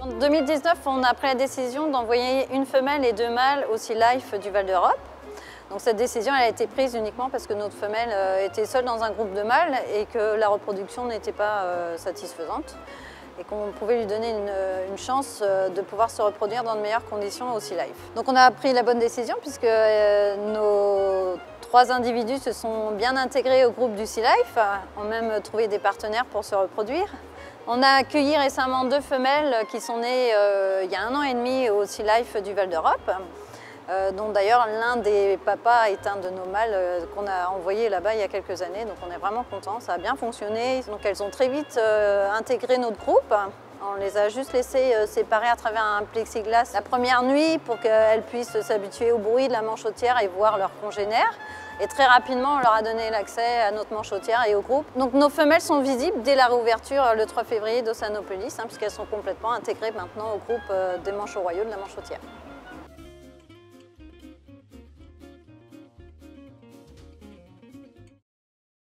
En 2019, on a pris la décision d'envoyer une femelle et deux mâles au Sea Life du Val d'Europe. Donc cette décision elle a été prise uniquement parce que notre femelle euh, était seule dans un groupe de mâles et que la reproduction n'était pas euh, satisfaisante et qu'on pouvait lui donner une, chance euh, de pouvoir se reproduire dans de meilleures conditions au Sea Life. Donc on a pris la bonne décision puisque nos trois individus se sont bien intégrés au groupe du Sea Life, ont même trouvé des partenaires pour se reproduire. On a accueilli récemment deux femelles qui sont nées il y a un an et demi au Sea Life du Val d'Europe. Euh, dont d'ailleurs l'un des papas est un de nos mâles euh, qu'on a envoyé là-bas il y a quelques années. Donc on est vraiment content, ça a bien fonctionné. Donc elles ont très vite euh, intégré notre groupe. On les a juste laissées séparer à travers un plexiglas la première nuit pour qu'elles puissent s'habituer au bruit de la manchotière et voir leurs congénères. Et très rapidement, on leur a donné l'accès à notre manchotière et au groupe. Donc nos femelles sont visibles dès la réouverture le 3 février d'Ossanopolis, hein, puisqu'elles sont complètement intégrées maintenant au groupe des manchots royaux de la manchotière.